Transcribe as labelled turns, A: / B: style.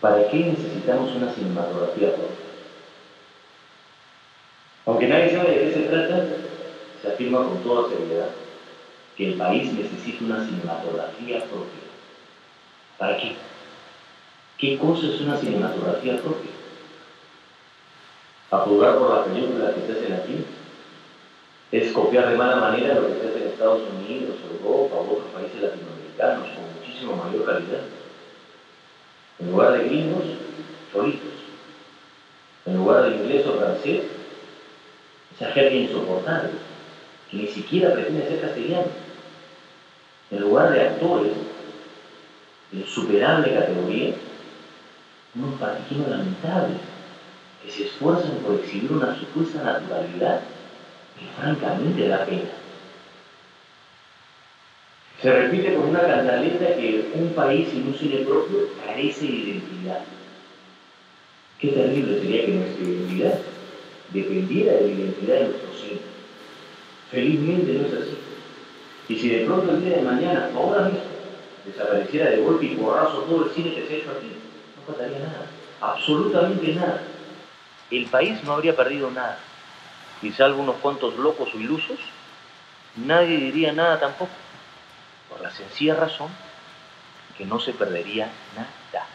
A: ¿Para qué necesitamos una cinematografía propia? Aunque nadie sabe de qué se trata, se afirma con toda seriedad que el país necesita una cinematografía propia. ¿Para qué? ¿Qué cosa es una cinematografía propia? ¿A por las películas que se hacen aquí? ¿Es copiar de mala manera lo que se hace en Estados Unidos, Europa u otros países latinoamericanos con muchísimo mayor calidad? En lugar de gringos, solitos. En lugar de inglés o francés, esa jerga insoportable, que ni siquiera pretende ser castellano. En lugar de actores de insuperable categoría, unos partiquines lamentables que se esfuerzan por exhibir una supuesta naturalidad que francamente da pena. Se repite con una cantaleta que un país sin un cine propio carece de identidad. Qué terrible sería que nuestra identidad dependiera de la identidad de nuestro cine. Felizmente no es así. Y si de pronto el día de mañana, ahora mismo, desapareciera de golpe y porrazo todo el cine que se ha hecho aquí, no pasaría nada. Absolutamente nada. El país no habría perdido nada. Y salvo unos cuantos locos o ilusos, nadie diría nada tampoco. Por la sencilla razón que no se perdería nada.